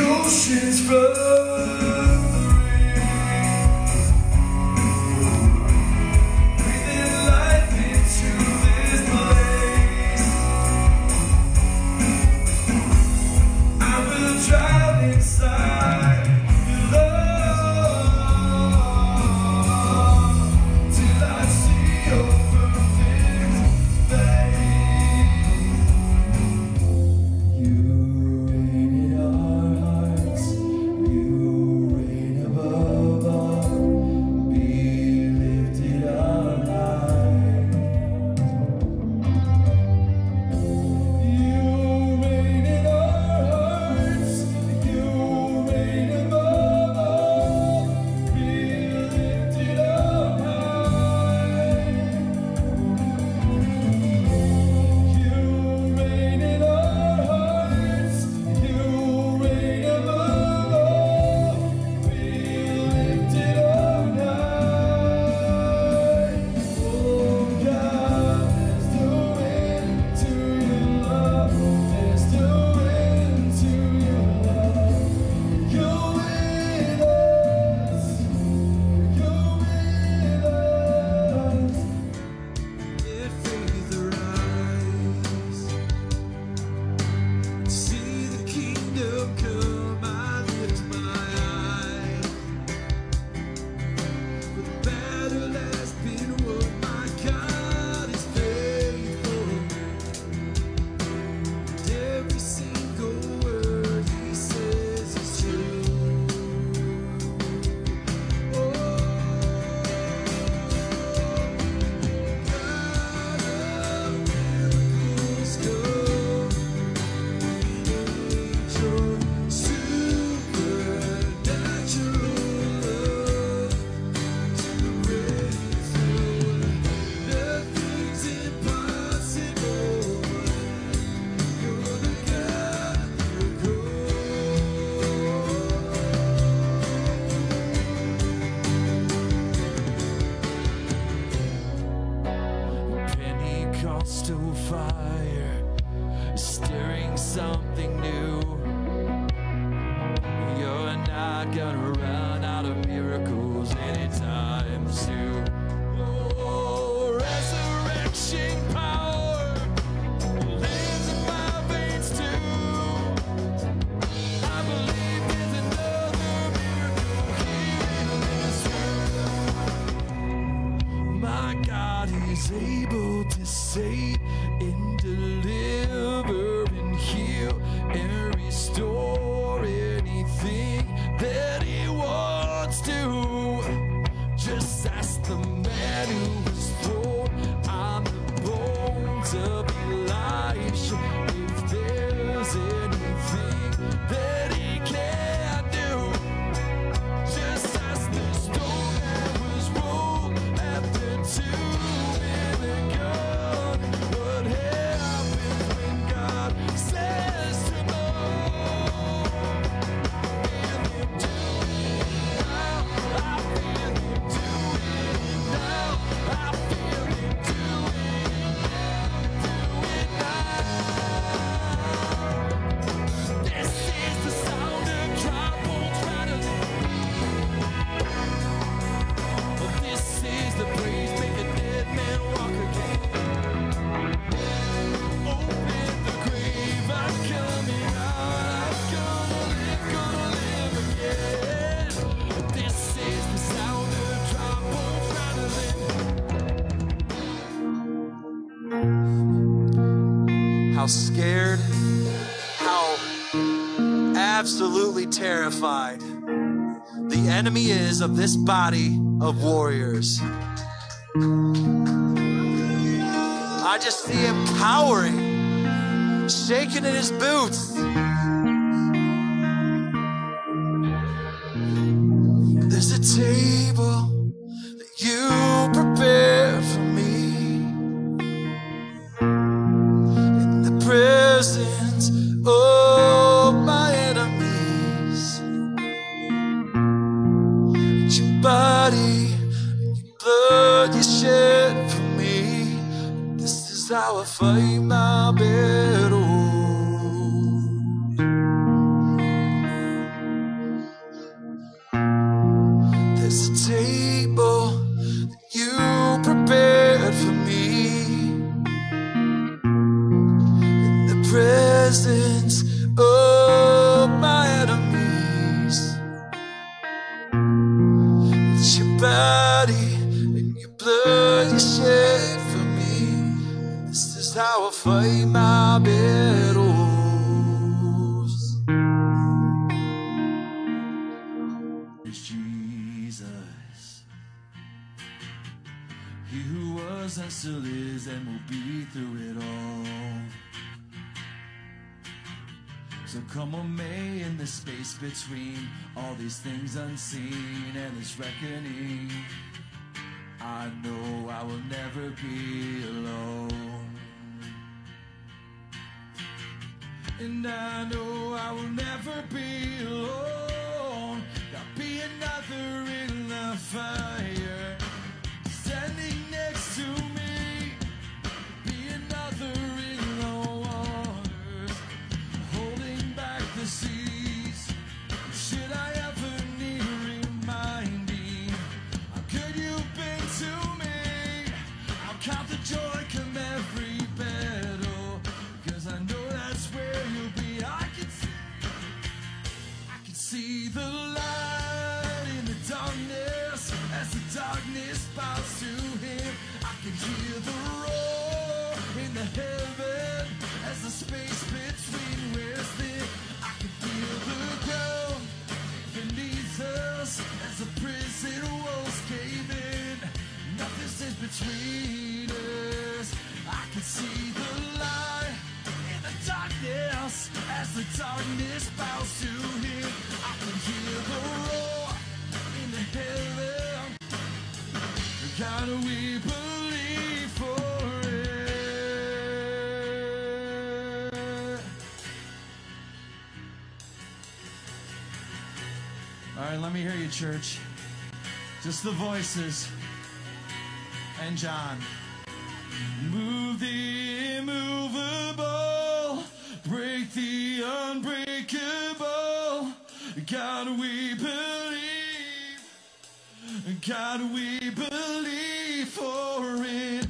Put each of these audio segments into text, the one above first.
Oceans is. is able to save and deliver and heal and restore anything that the enemy is of this body of warriors. I just see him cowering, shaking in his boots. There's a team. faina beru There's a table that you prepared for me. In the presence of my enemies. It's your body and your blood you shed. وفي مع بيروس Jesus. He who was and still is and will be through it all. So come on May in the space between all these things unseen and this reckoning I know I will never be alone. And I know I will never be alone. There'll be another in the fight. right, let me hear you, church. Just the voices and John. Move the immovable, break the unbreakable. God, we believe. God, we believe for it.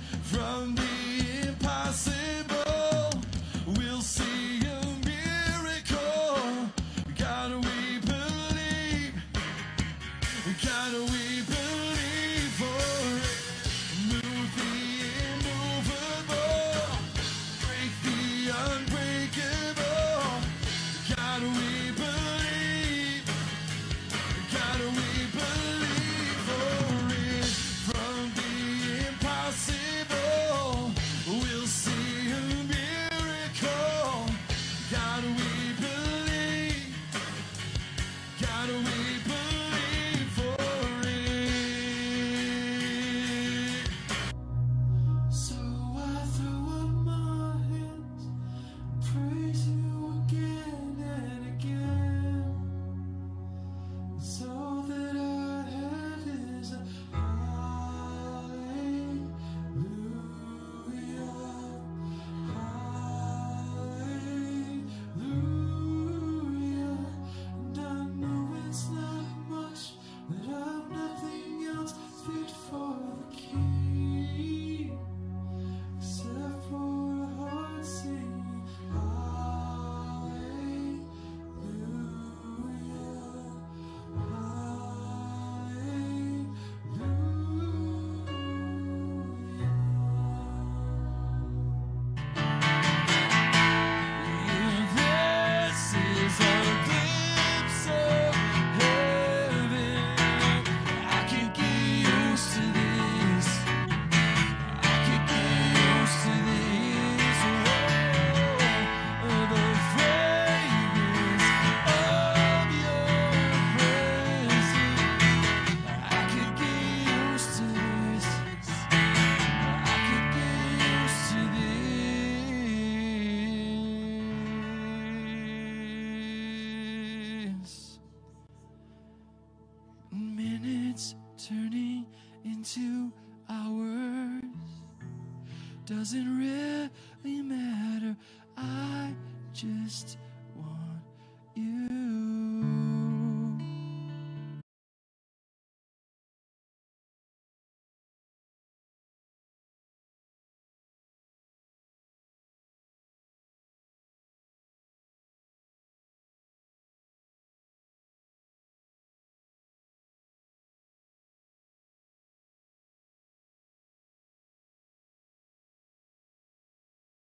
doesn't really matter. I just